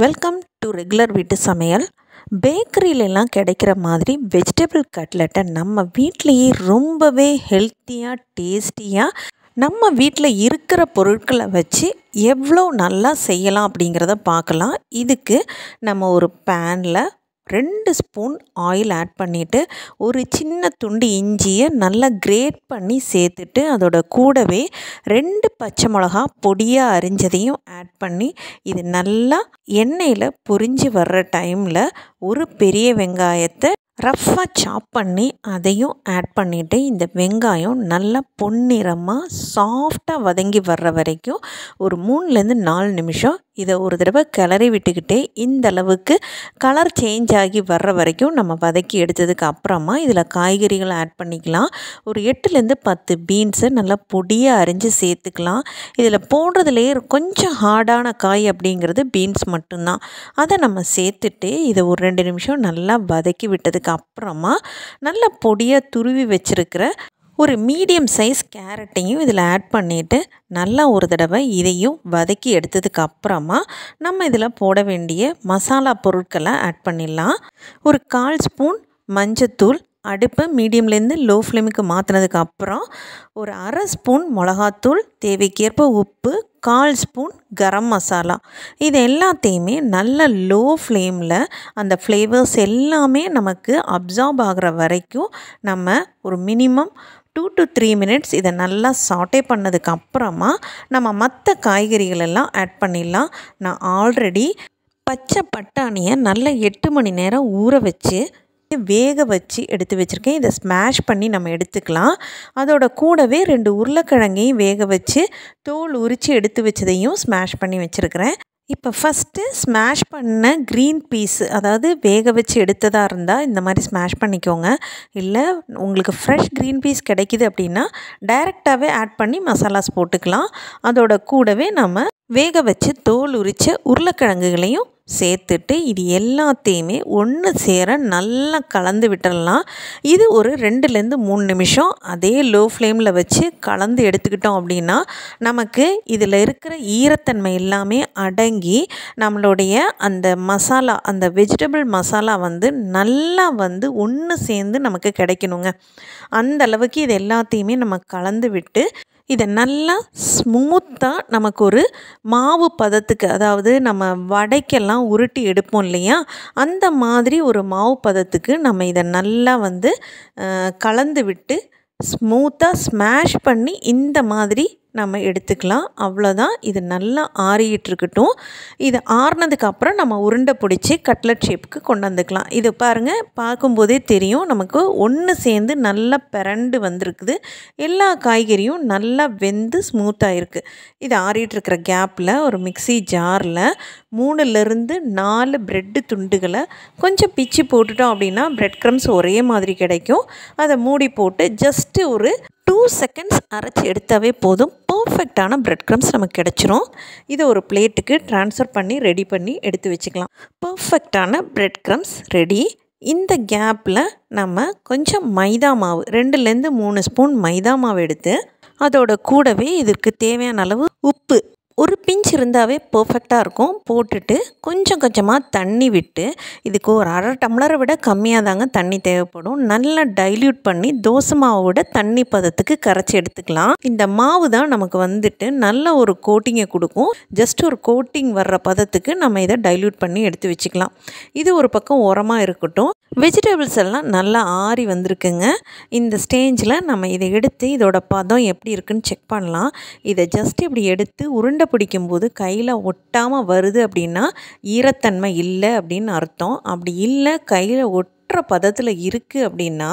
Welcome to regular வீட்டு சமையல். பேக்கரியிலலாம் கிடைக்கிற மாதிரி வெஜிடபிள் கட்லெட்டை நம்ம வீட்லேயே ரொம்பவே ஹெல்த்தியாக டேஸ்டியாக நம்ம வீட்டில் இருக்கிற பொருட்களை வச்சு எவ்வளோ நல்லா செய்யலாம் அப்படிங்கிறத பார்க்கலாம். இதுக்கு நம்ம ஒரு பேனில் ரெண்டு ஸ்பூன் ஆயில் ஆட் பண்ணிவிட்டு ஒரு சின்ன துண்டு இஞ்சியை நல்லா கிரேட் பண்ணி சேர்த்துட்டு அதோட கூடவே ரெண்டு பச்சை மிளகா பொடியாக அரிஞ்சதையும் ஆட் பண்ணி இது நல்லா எண்ணெயில் பொரிஞ்சு வர்ற டைமில் ஒரு பெரிய வெங்காயத்தை ரஃப்பாக சாப் பண்ணி அதையும் ஆட் பண்ணிவிட்டு இந்த வெங்காயம் நல்லா பொன்னிறமாக சாஃப்டாக வதங்கி வர்ற வரைக்கும் ஒரு மூணுலேருந்து நாலு நிமிஷம் இதை ஒரு தடவை கிளறி விட்டுக்கிட்டே இந்த அளவுக்கு கலர் சேஞ்ச் ஆகி வர்ற வரைக்கும் நம்ம வதக்கி எடுத்ததுக்கு அப்புறமா இதில் காய்கறிகளை ஆட் பண்ணிக்கலாம். ஒரு எட்டுலேருந்து பத்து பீன்ஸை நல்லா பொடியாக அரிஞ்சு சேர்த்துக்கலாம். இதில் போடுறதுலேயே கொஞ்சம் ஹார்டான காய் அப்படிங்கிறது பீன்ஸ் மட்டும்தான். அதை நம்ம சேர்த்துட்டு இதை ஒரு ரெண்டு நிமிஷம் நல்லா வதக்கி விட்டதுக்கு அப்புறமா நல்லா பொடியாக துருவி வச்சுருக்கிற ஒரு மீடியம் சைஸ் கேரட்டையும் இதில் ஆட் பண்ணிவிட்டு நல்லா ஒரு தடவை இதையும் வதக்கி எடுத்ததுக்கு அப்புறமா நம்ம இதில் போட வேண்டிய மசாலா பொருட்களை ஆட் பண்ணிடலாம். ஒரு கால் ஸ்பூன் மஞ்சத்தூள் அடுப்பை மீடியம்லேருந்து லோ ஃப்ளேமுக்கு மாற்றினதுக்கு அப்புறம் ஒரு அரை ஸ்பூன் மிளகாத்தூள் தேவைக்கேற்ப உப்பு கால் ஸ்பூன் கரம் மசாலா. இது எல்லாத்தையுமே நல்ல லோ ஃப்ளேமில் அந்த ஃப்ளேவர்ஸ் எல்லாமே நமக்கு அப்சார்ப் ஆகிற வரைக்கும் நம்ம ஒரு minimum two to three minutes இதை நல்லா சாட்டே பண்ணதுக்கு அப்புறமா நம்ம மற்ற காய்கறிகள் எல்லாம் ஆட் பண்ணிடலாம். நான் ஆல்ரெடி பச்சை பட்டாணியை நல்லா எட்டு மணி நேரம் ஊற வச்சு வேக வச்சு எடுத்து வச்சுருக்கேன். இதை ஸ்மாஷ் பண்ணி நம்ம எடுத்துக்கலாம். அதோட கூடவே ரெண்டு உருளைக்கிழங்கையும் வேக வச்சு தோல் உரித்து எடுத்து வச்சதையும் ஸ்மாஷ் பண்ணி வச்சுருக்கிறேன். இப்போ ஃபஸ்ட்டு ஸ்மாஷ் பண்ண க்ரீன் பீஸு அதாவது வேக வச்சு எடுத்ததாக இருந்தால் இந்த மாதிரி ஸ்மாஷ் பண்ணிக்கோங்க. இல்லை உங்களுக்கு ஃப்ரெஷ் க்ரீன் பீஸ் கிடைக்கிது அப்படின்னா டைரெக்டாகவே ஆட் பண்ணி மசாலாஸ் போட்டுக்கலாம். அதோட கூடவே நம்ம வேக வச்சு தோல் உரித்த உருளைக்கிழங்குகளையும் சேர்த்துட்டு இது எல்லாத்தையுமே ஒன்று சேர நல்லா கலந்து விட்டுடலாம் இது ஒரு ரெண்டுலேருந்து மூணு நிமிஷம் அதே லோ ஃப்ளேமில் வச்சு கலந்து எடுத்துக்கிட்டோம் அப்படின்னா நமக்கு இதில் இருக்கிற ஈரத்தன்மை எல்லாமே அடங்கி நம்மளுடைய அந்த மசாலா அந்த வெஜிடபிள் மசாலா வந்து நல்லா வந்து ஒன்று சேர்ந்து நமக்கு கிடைக்கணுங்க. அந்த அளவுக்கு இது எல்லாத்தையுமே நம்ம கலந்து விட்டு இதை நல்லா ஸ்மூத்தாக நமக்கு ஒரு மாவு பதத்துக்கு அதாவது நம்ம வடைக்கெல்லாம் உருட்டி எடுப்போம் இல்லையா? அந்த மாதிரி ஒரு மாவு பதத்துக்கு நம்ம இதை நல்லா வந்து கலந்து விட்டு ஸ்மூத்தாக ஸ்மாஷ் பண்ணி இந்த மாதிரி நம்ம எடுத்துக்கலாம். அவ்வளோதான். இது நல்லா ஆறிக்கிட்டு இருக்கட்டும் இது ஆறினதுக்கப்புறம் நம்ம உருண்டை பிடிச்சி கட்லட் ஷேப்புக்கு கொண்டு வந்துக்கலாம். இது பாருங்கள் பார்க்கும்போதே தெரியும். நமக்கு ஒன்று சேர்ந்து நல்லா பிறண்டு வந்திருக்குது. எல்லா காய்கறியும் நல்லா வெந்து ஸ்மூத்தாக இருக்குது இது ஆறிட்டுருக்கிற கேப்பில் ஒரு மிக்சி ஜாரில் மூணுலேருந்து நாலு ப்ரெட்டு துண்டுகளை கொஞ்சம் பிச்சு போட்டுட்டோம் அப்படின்னா ப்ரெட் க்ரம்ஸ் ஒரே மாதிரி கிடைக்கும். அதை மூடி போட்டு ஜஸ்ட்டு ஒரு டூ செகண்ட்ஸ் அரைச்சி எடுத்தாவே போதும். பர்ஃபெக்டான ப்ரெட் க்ரம்ஸ் நமக்கு கிடச்சிரும். இதை ஒரு பிளேட்டுக்கு ட்ரான்ஸ்ஃபர் பண்ணி ரெடி பண்ணி எடுத்து வச்சுக்கலாம். பர்ஃபெக்டான ப்ரெட் க்ரம்ஸ் ரெடி இந்த கேப்பில் நம்ம கொஞ்சம் மைதா மாவு ரெண்டுலேருந்து மூணு ஸ்பூன் மைதா மாவு எடுத்து அதோட கூடவே இதுக்கு தேவையான அளவு உப்பு இருந்தாவே பர்ஃபெக்டாக இருக்கும். போட்டுட்டு கொஞ்சம் கொஞ்சமாக தண்ணி விட்டு இதுக்கு ஒரு அரை டம்ளரை விட கம்மியாக தாங்க தண்ணி தேவைப்படும். நல்லா டைல்யூட் பண்ணி தோசை மாவோட தண்ணி பதத்துக்கு கரைச்சி எடுத்துக்கலாம். இந்த மாவு தான் நமக்கு வந்துட்டு நல்ல ஒரு கோட்டிங்கை கொடுக்கும். ஜஸ்ட் ஒரு கோட்டிங் வர்ற பதத்துக்கு நம்ம இதை டைல்யூட் பண்ணி எடுத்து வச்சுக்கலாம். இது ஒரு பக்கம் உரமாக இருக்கட்டும். வெஜிடபிள்ஸ் எல்லாம் நல்லா ஆறி வந்திருக்குங்க. இந்த ஸ்டேஜில் நம்ம இதை எடுத்து இதோட பதம் எப்படி இருக்குன்னு செக் பண்ணலாம். இதை ஜஸ்ட் இப்படி எடுத்து உருண்டை பிடிக்கும்போது கையில் ஒட்டாமல் வருது அப்படின்னா ஈரத்தன்மை இல்லை அப்படின்னு அர்த்தம். அப்படி இல்லை கையில் ஒட்டுற பதத்தில் இருக்குது அப்படின்னா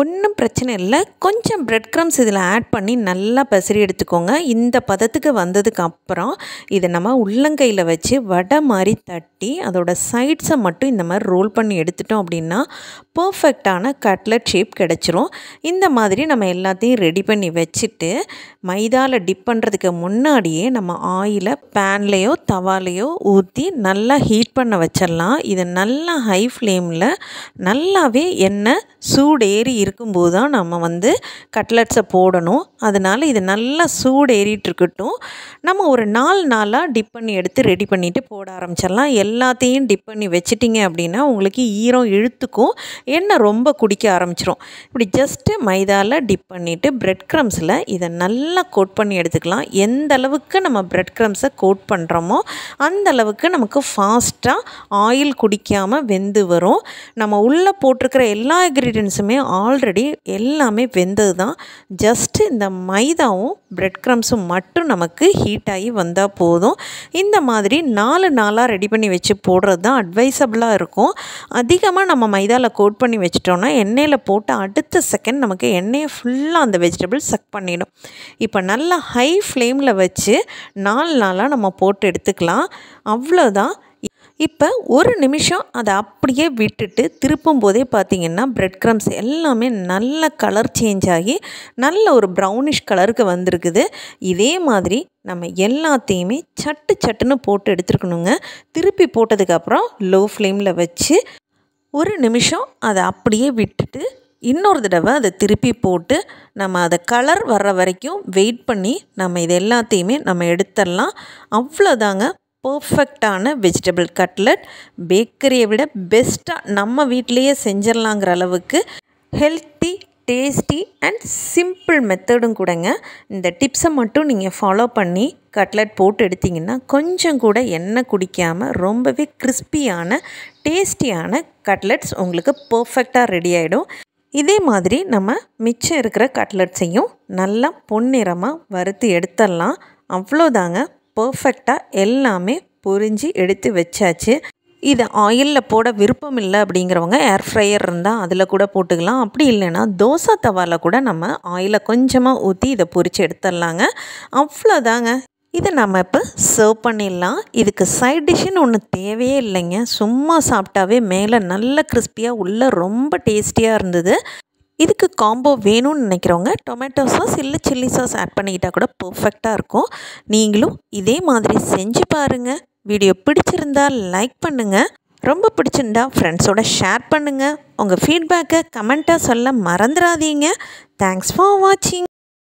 ஒன்றும் பிரச்சனை இல்லை. கொஞ்சம் ப்ரெட் க்ரம்ஸ் இதில் ஆட் பண்ணி நல்லா பசரி எடுத்துக்கோங்க. இந்த பதத்துக்கு வந்ததுக்கு அப்புறம் இதை நம்ம உள்ளங்கையில் வச்சு வடை மாதிரி தட்டி அதோட சைட்ஸை மட்டும் இந்த மாதிரி ரோல் பண்ணி எடுத்துட்டோம் அப்படின்னா பர்ஃபெக்டான கட்லட் ஷேப் கிடச்சிரும். இந்த மாதிரி நம்ம எல்லாத்தையும் ரெடி பண்ணி வச்சுட்டு மைதாவில் டிப் பண்ணுறதுக்கு முன்னாடியே நம்ம ஆயிலை பேன்லேயோ தவாலையோ ஊற்றி நல்லா ஹீட் பண்ண வச்சிடலாம். இதை நல்லா ஹை ஃப்ளேமில் நல்லாவே எண்ணெய் சூடேறி இருக்கும்போது தான் நம்ம வந்து கட்லட்ஸை போடணும். அதனால் இது நல்லா சூடு ஏறிட்டு இருக்கட்டும் நம்ம ஒரு நாலு நாளாக டிப் பண்ணி எடுத்து ரெடி பண்ணிவிட்டு போட ஆரம்பிச்சிடலாம். எல்லாத்தையும் டிப் பண்ணி வச்சிட்டிங்க அப்படின்னா உங்களுக்கு ஈரம் இழுத்துக்கும். எண்ணெய் ரொம்ப குடிக்க ஆரம்பிச்சிரும். இப்படி ஜஸ்ட்டு மைதாவில் டிப் பண்ணிவிட்டு ப்ரெட் க்ரம்ஸில் இதை நல்லா கோட் பண்ணி எடுத்துக்கலாம். எந்த அளவுக்கு நம்ம ப்ரெட் க்ரம்ஸை கோட் பண்ணுறோமோ அந்த அளவுக்கு நமக்கு ஃபாஸ்ட்டாக ஆயில் குடிக்காமல் வெந்து வரும். நம்ம உள்ளே போட்டிருக்கிற எல்லா இன்க்ரீடியன்ஸுமே ஆல்ரெடி எல்லாமே வெந்தது தான் ஜஸ்ட்டு இந்த மைதாவும் பிரெட் க்ரம்ஸும் மட்டும் நமக்கு ஹீட் ஆகி வந்தால் போதும். இந்த மாதிரி நாலு நாளாக ரெடி பண்ணி வச்சு போடுறது தான் அட்வைசபிளாக இருக்கும். அதிகமாக நம்ம மைதாவில் கோட் பண்ணி வச்சிட்டோம்னா எண்ணெயில் போட்டு அடுத்த செகண்ட் நமக்கு எண்ணெயை ஃபுல்லாக அந்த வெஜிடபிள் சக் பண்ணிடும். இப்போ நல்லா ஹை ஃப்ளேமில் வச்சு நாலு நாளாக நம்ம போட்டு எடுத்துக்கலாம். அவ்வளோதான் இப்போ ஒரு நிமிஷம் அதை அப்படியே விட்டுட்டு திருப்பும் போதே பார்த்திங்கன்னா பிரெட் க்ரம்ஸ் எல்லாமே நல்ல கலர் சேஞ்ச் ஆகி நல்ல ஒரு ப்ரௌனிஷ் கலருக்கு வந்திருக்குது. இதே மாதிரி நம்ம எல்லாத்தையுமே சட்டு சட்டுன்னு போட்டு எடுத்துருக்கணுங்க. திருப்பி போட்டதுக்கப்புறம் லோ ஃப்ளேமில் வச்சு ஒரு நிமிஷம் அதை அப்படியே விட்டுட்டு இன்னொரு தடவை அதை திருப்பி போட்டு நம்ம அதை கலர் வர்ற வரைக்கும் வெயிட் பண்ணி நம்ம இது எல்லாத்தையுமே நம்ம எடுத்துடலாம். அவ்வளோதாங்க. பர்ஃபெக்டான வெஜிடபிள் கட்லட் பேக்கரியை விட பெஸ்ட்டாக நம்ம வீட்டிலையே செஞ்சிடலாங்கிற அளவுக்கு ஹெல்த்தி டேஸ்டி அண்ட் சிம்பிள் மெத்தடும் கூடங்க. இந்த டிப்ஸை மட்டும் நீங்கள் ஃபாலோ பண்ணி கட்லட் போட்டு எடுத்திங்கன்னா கொஞ்சம் கூட எண்ணெய் குடிக்காமல் ரொம்பவே கிறிஸ்பியான டேஸ்டியான கட்லட்ஸ் உங்களுக்கு பர்ஃபெக்டாக ரெடி ஆகிடும் இதே மாதிரி நம்ம மிச்சம் இருக்கிற கட்லட்ஸையும் நல்லா பொன்னிறமாக வறுத்து எடுத்துடலாம் அவ்வளோதாங்க. பர்ஃபெக்டாக எல்லாமே பொரிஞ்சு எடுத்து வச்சாச்சு. இது ஆயிலில் போட விருப்பம் இல்லை அப்படிங்கிறவங்க ஏர் ஃப்ரையர் இருந்தால் அதில் கூட போட்டுக்கலாம். அப்படி இல்லைன்னா தோசை தவாவில் கூட நம்ம ஆயிலை கொஞ்சமாக ஊற்றி இதை பொரித்து எடுத்துடலாங்க. அவ்வளோதாங்க. இதை நம்ம இப்போ சர்வ் பண்ணிடலாம். இதுக்கு சைட் டிஷ்ஷுன்னு ஒன்று தேவையே இல்லைங்க. சும்மா சாப்பிட்டாவே மேலே நல்ல கிறிஸ்பியாக உள்ளே ரொம்ப டேஸ்டியாக இருந்தது. இதுக்கு காம்போ வேணும்னு நினைக்கிறவங்க டொமேட்டோ சாஸ் இல்லை சில்லி சாஸ் ஆட் பண்ணிக்கிட்டால் கூட பர்ஃபெக்டாக இருக்கும். நீங்களும் இதே மாதிரி செஞ்சு பாருங்கள் வீடியோ பிடிச்சிருந்தா லைக் பண்ணுங்கள் ரொம்ப பிடிச்சிருந்தா ஃப்ரெண்ட்ஸோட ஷேர் பண்ணுங்கள் உங்கள் ஃபீட்பேக்கை கமெண்ட்டாக சொல்ல மறந்துடாதீங்க தேங்க்ஸ் ஃபார் வாட்சிங்